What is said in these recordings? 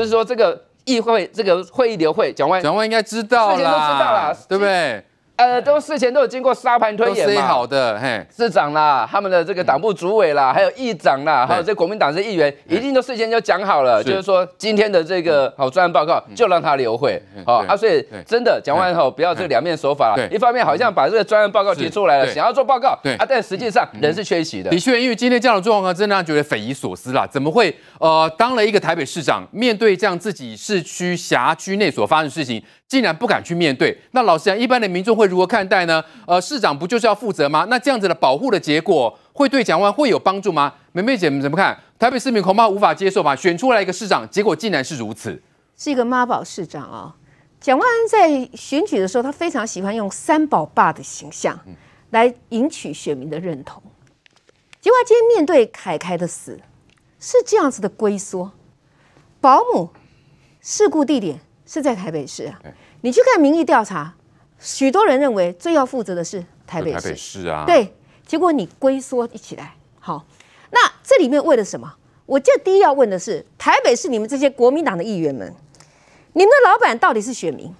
就是说这个议会这个会议流会，蒋万蒋万应该知道啦都知道啦啦，对不对？呃都事前都有经过沙盘推演嘛。好的，嘿，市长啦，他们的这个党部主委啦，还有议长啦，还有这国民党这议员，一定都事先就讲好了，就是说今天的这个好专案报告就让他留会，好啊，所以真的讲完后不要这个两面手法了，一方面好像把这个专案报告提出来了，想要做报告对。啊，但实际上人是缺席的。的。确，因为今天这样的状况，真的让人觉得匪夷所思啦。怎么会呃，当了一个台北市长，面对这样自己市区辖区内所发生的事情，竟然不敢去面对？那老实讲，一般的民众会如何看待呢？呃，市长不就是要负责吗？那这样子的保护的结果，会对蒋万会有帮助吗？梅梅姐怎么看？台北市民恐怕无法接受吧？选出来一个市长，结果竟然是如此。是一个妈宝市长啊、蒋万安在选举的时候，他非常喜欢用三宝爸的形象来赢取选民的认同。结果今天面对凯凯的死，是这样子的龟缩。保姆事故地点是在台北市啊，你去看民意调查，许多人认为最要负责的是台北台市。北市啊，，对，结果你龟缩一起来，好，那这里面为了什么？我就第一要问的是，台北市你们这些国民党的议员们，你们的老板到底是选民，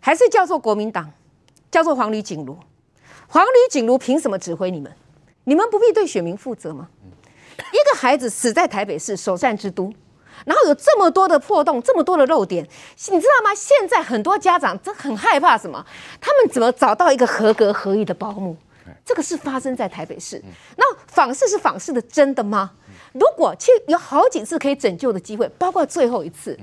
还是叫做国民党，叫做黄旅锦如？黄旅锦如凭什么指挥你们？你们不必对选民负责吗？一个孩子死在台北市首善之都，然后有这么多的破洞，这么多的漏点，你知道吗？现在很多家长真很害怕什么？他们怎么找到一个合格合意的保姆？这个是发生在台北市。那访视是访视的，真的吗？如果其实有好几次可以拯救的机会，包括最后一次，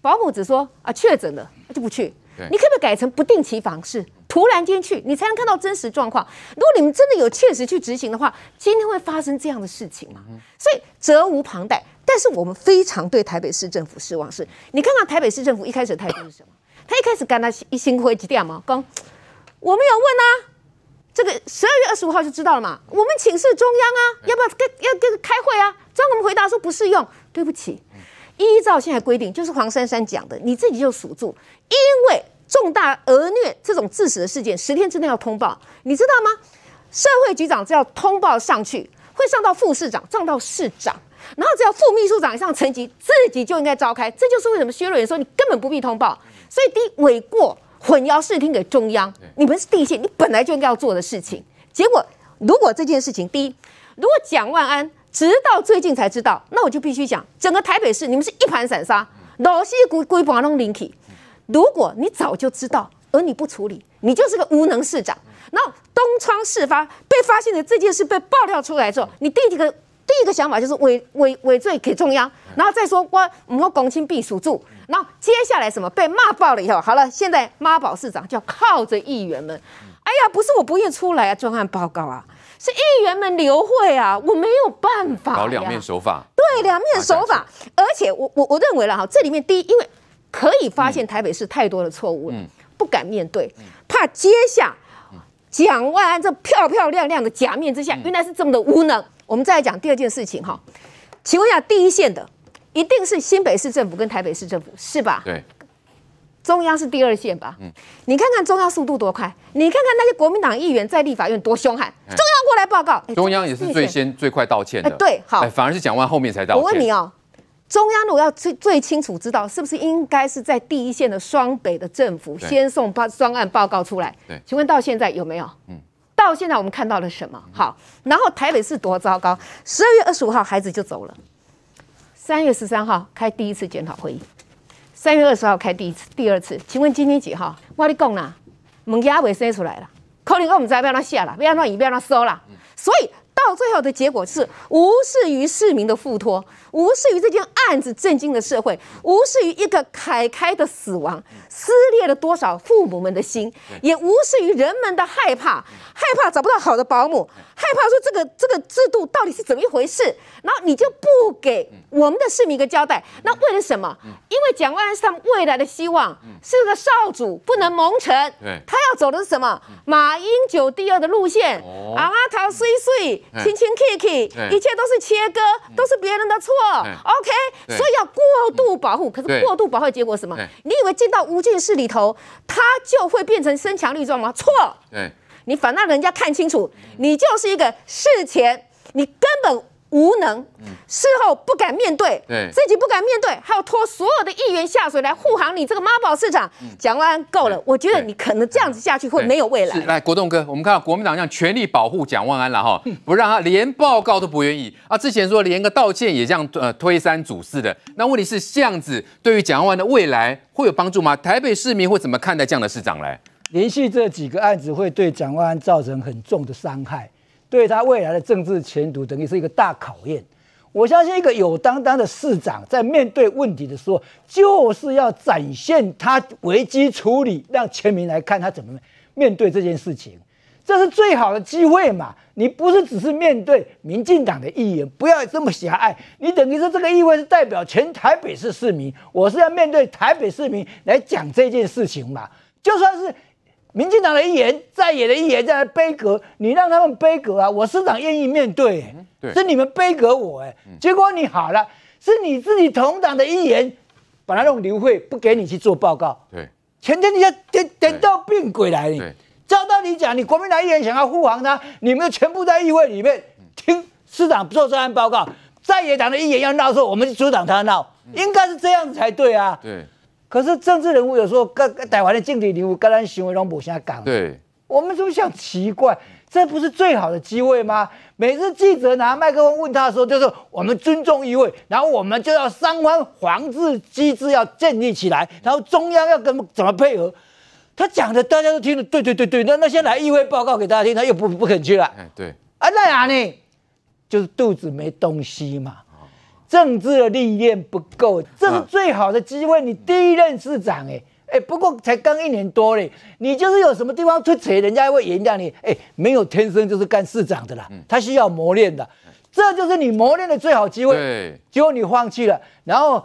保姆只说啊确诊了，那就不去。对你可不可以改成不定期访视？突然间去，你才能看到真实状况。如果你们真的有切实去执行的话，今天会发生这样的事情吗？所以责无旁贷。但是我们非常对台北市政府失望是，你看看台北市政府一开始的态度是什么？他一开始干他一心灰几点嘛，刚我们有问啊，这个十二月二十五号就知道了嘛。我们请示中央啊，要不要跟要跟开会啊？张我们回答说不适用，对不起。依照现在规定，就是黄珊珊讲的，你自己就数住，因为重大讹虐这种致死的事件，十天之内要通报，你知道吗？社会局长只要通报上去，会上到副市长，上到市长，然后只要副秘书长以上层级，自己就应该召开。这就是为什么薛瑞元说你根本不必通报。所以第一，诿过混淆视听给中央，你们是地线，你本来就应该要做的事情。结果，如果这件事情，第一，如果蒋万安直到最近才知道，那我就必须讲，整个台北市你们是一盘散沙，老西龟龟盘弄灵体。如果你早就知道，而你不处理，你就是个无能市长。然后东窗事发被发现的这件事被爆料出来之后，你第一个第一个想法就是伪伪伪罪给中央，然后再说我我们公亲避暑住，然后接下来什么被骂爆了以后，好了，现在妈宝市长就要靠着议员们。哎呀，不是我不愿出来啊，专案报告啊，是议员们留会啊，我没有办法呀。搞两面手法，对，两面手法。而且我我我认为了哈，这里面第一，因为可以发现台北市太多的错误了，不敢面对，怕接下蒋万安这漂漂亮亮的假面之下，原来是这么的无能。我们再来讲第二件事情哈，请问一下，第一线的一定是新北市政府跟台北市政府是吧？对，中央是第二线吧？嗯你看看中央速度多快，你看看那些国民党议员在立法院多凶悍，中央过来报告，哎中央也是最先最快道歉的，哎对好哎反而是蒋万后面才道歉。我问你哦，中央如果要最最清楚知道，是不是应该是在第一线的双北的政府先送报专案报告出来？对请问到现在有没有？嗯，到现在我们看到了什么？好，然后台北市多糟糕，十二月二十五号孩子就走了，三月十三号开第一次检讨会议，三月二十号开第一次、第二次，请问今天几号？我跟你讲啦，物件未生出来了，可能我们知不要让它下啦，不要让伊不要让它收了，所以。到最后的结果是无视于市民的付托，无视于这件案子震惊的社会，无视于一个凯凯的死亡撕裂了多少父母们的心，也无视于人们的害怕，害怕找不到好的保姆，害怕说这个这个制度到底是怎么一回事，然后你就不给我们的市民一个交代。那为了什么？因为蒋万安是他们未来的希望，是个少主，不能蒙尘。他要走的是什么？马英九第二的路线，哦。昂啊桃碎碎，哎亲亲 Kiki，一切都是切割，都是别人的错。哎 OK，所以要过度保护。可是过度保护的结果是什么？你以为进到无菌室里头，它就会变成身强力壮吗？错，对，你反让人家看清楚，你就是一个事前你根本无能，事后不敢面对，对自己不敢面对，还要拖所有的议员下水来护航你这个妈宝市长。蒋万安够了，我觉得你可能这样子下去会没有未来是。来，国栋哥，我们看到国民党这样全力保护蒋万安了哈，不让他连报告都不愿意啊。之前说连个道歉也这样呃推三阻四的，那问题是这样子对于蒋万安的未来会有帮助吗？台北市民会怎么看待这样的市长来？连续这几个案子会对蒋万安造成很重的伤害，对他未来的政治前途等于是一个大考验。我相信一个有担当的市长在面对问题的时候，就是要展现他危机处理，让全民来看他怎么面对这件事情，这是最好的机会嘛。你不是只是面对民进党的议员，不要这么狭隘。你等于说这个议会是代表全台北市市民，我是要面对台北市民来讲这件事情嘛。就算是民进党的议员、在野的议员在那背阁，你让他们背阁啊，我市长愿意面对、是你们背阁我哎、结果你好了，是你自己同党的议员把他弄流会，不给你去做报告，对。前天你要点点到病鬼来你。对。照道理讲，你国民党议员想要护航他，你们全部在议会里面听市长做专案报告，在野党的议员要闹的时候，我们就阻挡他闹，应该是这样子才对啊。对可是政治人物有时候跟跟台湾的政治人物跟咱行为拢不相讲。对我们就想奇怪，这不是最好的机会吗？每次记者拿麦克风问他的时候，就是我们尊重议会，然后我们就要三方防治机制要建立起来，然后中央要跟怎么配合。他讲的大家都听得对对对对，那那先来议会报告给大家听，他又不不肯去了哎对啊，那哪呢？就是肚子没东西嘛，政治的历练不够，这是最好的机会。你第一任市长、哎哎，不过才刚一年多嘞，你就是有什么地方推扯，人家会原谅你。哎，没有天生就是干市长的啦，他需要磨练的，这就是你磨练的最好机会。对结果你放弃了，然后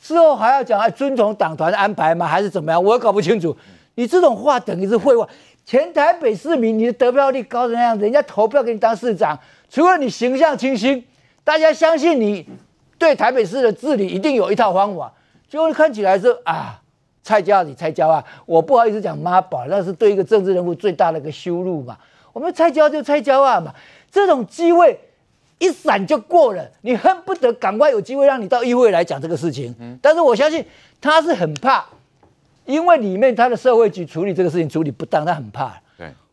事后还要讲哎遵从党团的安排吗？还是怎么样？我也搞不清楚。你这种话等于是废话。全台北市民你的得票率高成那样子，人家投票给你当市长，除了你形象清新，大家相信你对台北市的治理一定有一套方法。结果看起来是啊，蔡家里蔡家啊，我不好意思讲妈宝，那是对一个政治人物最大的一个羞辱嘛。我们蔡家就蔡家啊嘛，这种机会一闪就过了，你恨不得赶快有机会让你到议会来讲这个事情。但是我相信他是很怕，因为里面他的社会局处理这个事情处理不当，他很怕。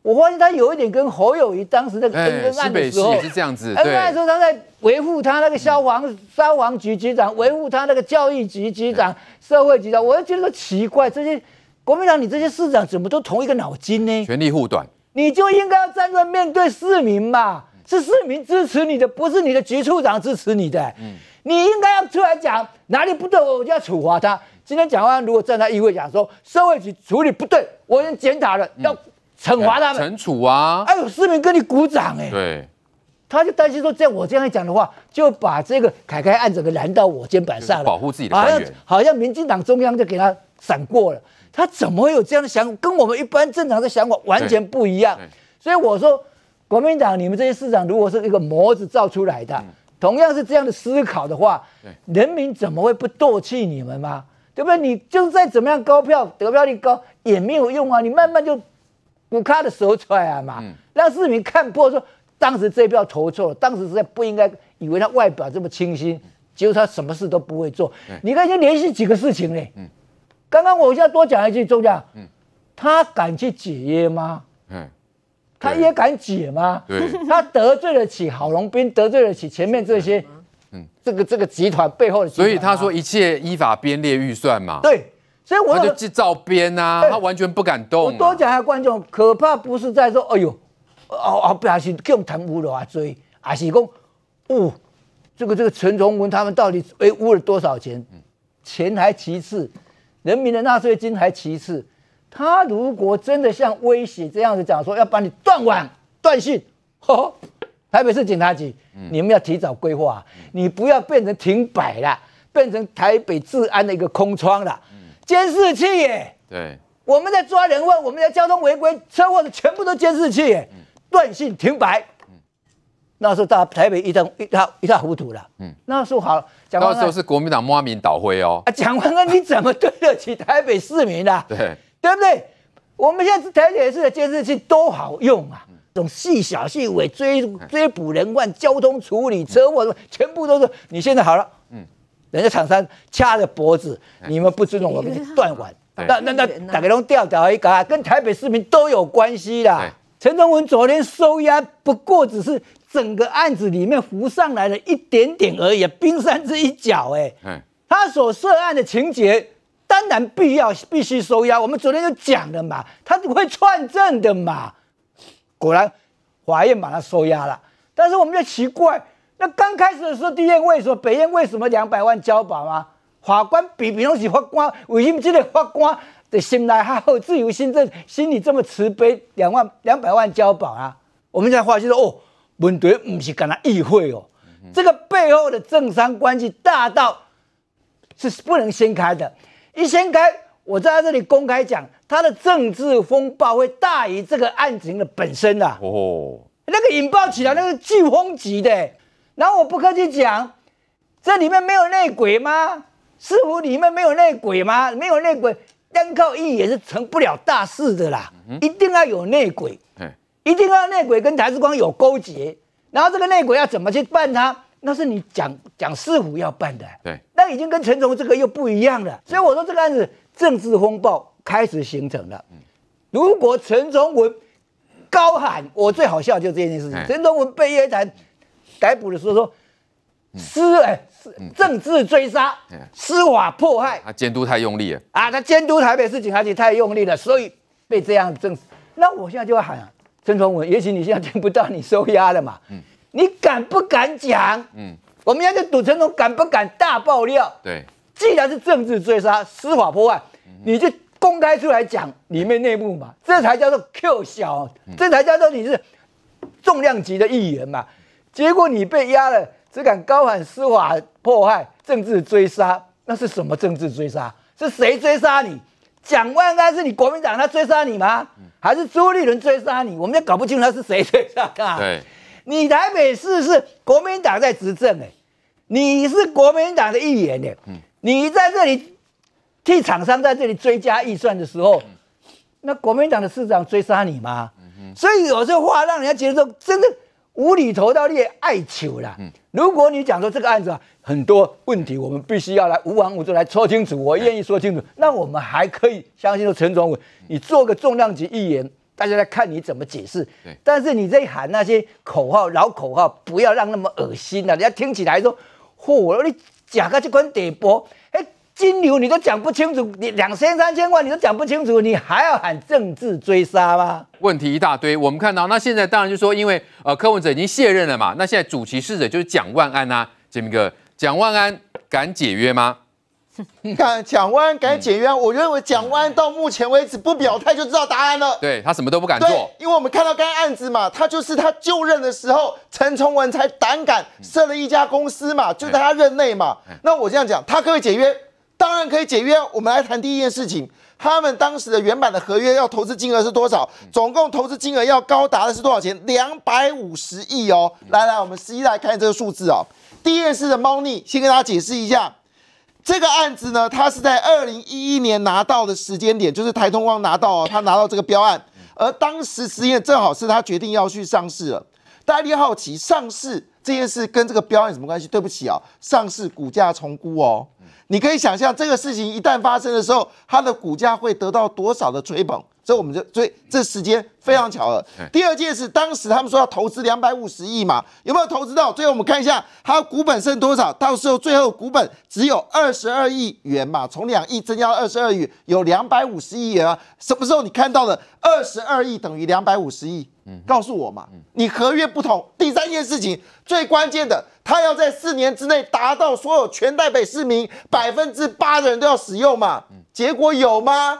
对，我发现他有一点跟侯友谊当时那个恩哎，恩新案的时候是这样子，恩案的时候他在维护他那个消防消防局局长，维护他那个教育局局长、社会局长，我就觉得奇怪，这些国民党你这些市长怎么都同一个脑筋呢？权力护短，你就应该要站出来面对市民嘛，是市民支持你的，不是你的局处长支持你的。嗯你应该要出来讲哪里不对，我就要处罚他。今天蒋万如果站在议会讲说社会局处理不对，我已经检讨了，要惩罚他们。惩处啊，哎呦，市民跟你鼓掌哎，对他就担心说，这样我这样一讲的话，就把这个凯凯案整个拦到我肩膀上了，就是保护自己的好像官员好像民进党中央就给他闪过了，他怎么会有这样的想法？跟我们一般正常的想法完全不一样。所以我说，国民党你们这些市长如果是一个模子造出来的，嗯同样是这样的思考的话，人民怎么会不唾弃你们吗？对不对？你就再怎么样高票得票率高也没有用啊，你慢慢就骨卡的手出来啊嘛，嗯。让市民看破说，当时这票投错了，当时实在不应该以为他外表这么清新，结果他什么事都不会做。你看，已经连续几个事情嘞。嗯。刚刚我现在多讲一句，中将，他敢去解约吗？嗯，他也敢解吗？对。他得罪得起郝龙斌，得罪得起前面这些，嗯。这个这个集团背后的集团。所以他说一切依法编列预算嘛，对，所以我就去照编呐，对他完全不敢动啊。我多讲一下观众，可怕不是在说，哎呦，哦哦，不小心更贪污了啊追，啊是讲，哦，这个这个陈崇文他们到底哎污了多少钱？钱还其次，人民的纳税金还其次。他如果真的像威胁这样子讲说要把你断网断讯，呵，台北市警察局，你们要提早规划，你不要变成停摆了，变成台北治安的一个空窗了。监视器。耶，对，我们在抓人问，我们在交通违规车祸的全部都监视器。耶，断信停摆。那时候大台北一塌一塌一塌糊涂了。嗯，那时候好，蒋万安到时候是国民党摸民倒灰哦。啊，蒋万安你怎么对得起台北市民啊？对，对不对？我们现在是台北市的监视器都好用啊，这种细小细微追追捕人犯、交通处理、车祸，全部都是你现在好了，嗯，人家厂商掐着脖子，你们不尊重我们就断腕，那那那大家都调调一个，跟台北市民都有关系啦。陈忠文昨天收押，不过只是整个案子里面浮上来了一点点而已，冰山之一角。哎，他所涉案的情节，当然必要必须收押。我们昨天就讲了嘛，他会串证的嘛。果然，法院把他收押了。但是我们就奇怪，那刚开始的时候，地院为什么北院为什么两百万交保吗？法官比比东西法官，为什么这个法官？的心来还好，自由心证，心里这么慈悲，两万两百万交保啊！我们现在发现说，哦，问题不是跟他议会哦，这个背后的政商关系大到是不能掀开的。一掀开，我在这里公开讲，他的政治风暴会大于这个案情的本身啊！哦，那个引爆起来，那个飓风级的。然后我不客气讲，这里面没有内鬼吗？师傅里面没有内鬼吗？没有内鬼。单靠义也是成不了大事的啦，一定要有内鬼，一定要内鬼跟台之光有勾结，然后这个内鬼要怎么去办他？那是你讲讲师傅要办的，对，那已经跟陈崇这个又不一样了。所以我说这个案子政治风暴开始形成了。如果陈崇文高喊，我最好笑就这件事情，陈崇文被约谈逮捕的时候说。私哎，政治追杀，司法迫害，他监督太用力了啊！他监督台北市警察局太用力了，所以被这样政。那我现在就要喊啊，陈崇文，也许你现在听不到，你收押了嘛？嗯，你敢不敢讲？嗯，我们现在赌陈崇敢不敢大爆料？对，既然是政治追杀、司法破坏，你就公开出来讲里面内幕嘛，这才叫做 Q 小，这才叫做你是重量级的议员嘛。结果你被压了。只敢高喊司法迫害、政治追杀，那是什么政治追杀？是谁追杀你？蒋万安是你国民党他追杀你吗？还是朱立伦追杀你？我们也搞不清楚他是谁追杀他。对，你台北市是国民党在执政哎，你是国民党的议员哎，你在这里替厂商在这里追加预算的时候，那国民党的市长追杀你吗？所以有些话让人家觉得说，真的。无厘头到你爱求啦。如果你讲说这个案子啊很多问题，我们必须要来无往无咎来说清楚，我愿意说清楚。那我们还可以相信说陈总委，你做个重量级议员，大家来看你怎么解释。但是你在喊那些口号，老口号，不要让那么恶心了，人家听起来说，嚯，你假个这款地波。金牛你都讲不清楚，你两千三千万你都讲不清楚，你还要喊政治追杀吗？问题一大堆。我们看到，那现在当然就说，因为呃柯文哲已经卸任了嘛，那现在主席侍者就是蒋万安呐，杰明哥，蒋万安敢解约吗？你看蒋万安敢解约，我认为蒋万安到目前为止不表态就知道答案了。对他什么都不敢做，因为我们看到该案子嘛，他就是他就任的时候，陈崇文才胆敢设了一家公司嘛，就在他任内嘛。那我这样讲，他可以解约。当然可以解约。我们来谈第一件事情，他们当时的原版的合约要投资金额是多少？总共投资金额要高达的是多少钱？两百五十亿哦。来来，我们实际来看这个数字哦。第一件事的猫腻，先跟大家解释一下，这个案子呢，它是在二零一一年拿到的时间点，就是台通光拿到哦，他拿到这个标案，而当时实验正好是他决定要去上市了。大家一定好奇，上市这件事跟这个标案什么关系？对不起啊，上市股价重估哦。你可以想象这个事情一旦发生的时候，它的股价会得到多少的追捧？所以我们就所以这时间非常巧合。第二件事，当时他们说要投资两百五十亿嘛，有没有投资到？最后我们看一下，它股本剩多少？到时候最后股本只有二十二亿元嘛，从两亿增加到二十二亿，有两百五十亿元啊。什么时候你看到了二十二亿等于两百五十亿？嗯，告诉我嘛，你合约不同。第三件事情最关键的，他要在四年之内达到所有全台北市民百分之八的人都要使用嘛？结果有吗？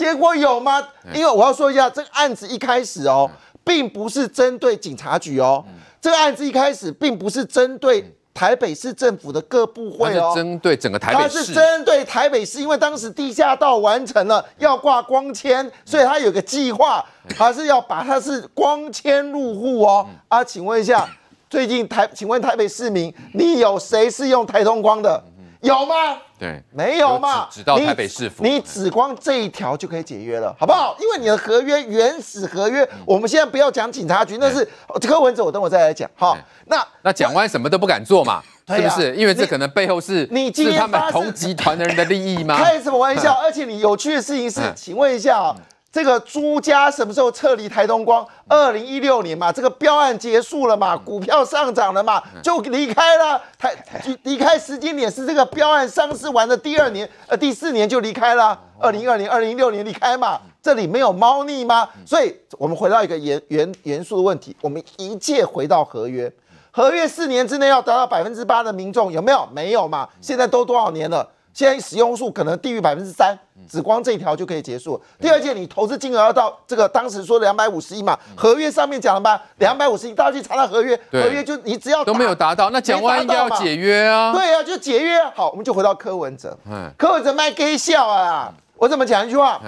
结果有吗？因为我要说一下，这个案子一开始哦，并不是针对警察局哦，这个案子一开始并不是针对台北市政府的各部会哦，针对整个台北市，它是针对台北市，因为当时地下道完成了，要挂光纤，所以它有个计划，它是要把它是光纤入户哦。啊，请问一下，最近台，请问台北市民，你有谁是用台通光的？有吗？对，没有嘛，只到台北市府，你只光这一条就可以解约了，好不好？因为你的合约原始合约，我们现在不要讲警察局，那是柯文哲，我等我再来讲好。那那讲完什么都不敢做嘛，是不是？因为这可能背后是你是他们同集团的人的利益吗？开什么玩笑？而且你有趣的事情是，请问一下啊。这个朱家什么时候撤离台东光？二零一六年嘛，这个标案结束了嘛，股票上涨了嘛，就离开了台。离开时间点是这个标案上市完的第二年，呃，第四年就离开了。二零一二零、二零一六年离开嘛，这里没有猫腻吗？所以，我们回到一个严严严肃的问题，我们一切回到合约，合约四年之内要达到百分之八的民众有没有？没有嘛？现在都多少年了？现在使用数可能低于百分之三，只光这一条就可以结束。第二件，你投资金额要到这个当时说两百五十亿嘛，合约上面讲了吧？两百五十亿，大家去查查合约，合约就你只要都没有达到，那蒋万应该要解约啊。对啊，就解约。好，我们就回到柯文哲。嗯，柯文哲卖给笑啊！我怎么讲一句话？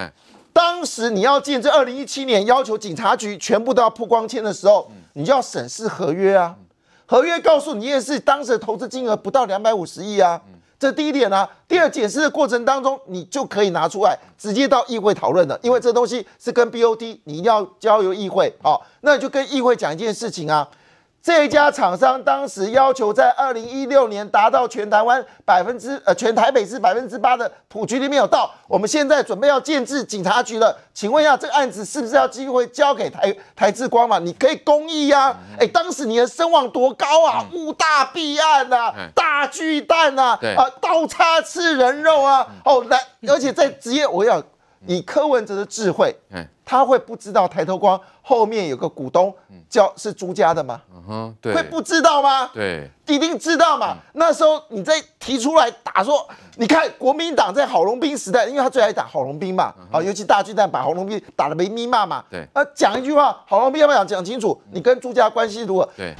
当时你要进这二零一七年要求警察局全部都要曝光签的时候，你就要审视合约啊。合约告诉你也是当时的投资金额不到两百五十亿啊。这第一点呢，第二解释的过程当中，你就可以拿出来直接到议会讨论了，因为这东西是跟 BOT，你一定要交由议会，好，那就跟议会讲一件事情啊。这家厂商当时要求在二零一六年达到全台湾百分之呃全台北市百分之八的普局里没有到，我们现在准备要建制警察局了，请问一下这个案子是不是要机会交给台台智光嘛？你可以公益呀，哎，当时你的声望多高啊，五大弊案呐，大巨蛋呐，啊，刀叉吃人肉啊，哦，来，而且在职业，我要以柯文哲的智慧，他会不知道抬头光后面有个股东叫是朱家的吗？嗯哼，对，会不知道吗？对，一定知道嘛。那时候你再提出来打说，你看国民党在郝龙斌时代，因为他最爱打郝龙斌嘛，啊，尤其大巨蛋把郝龙斌打得没咪骂嘛。对，啊，讲一句话，郝龙斌要不要讲讲清楚？你跟朱家关系如何？对。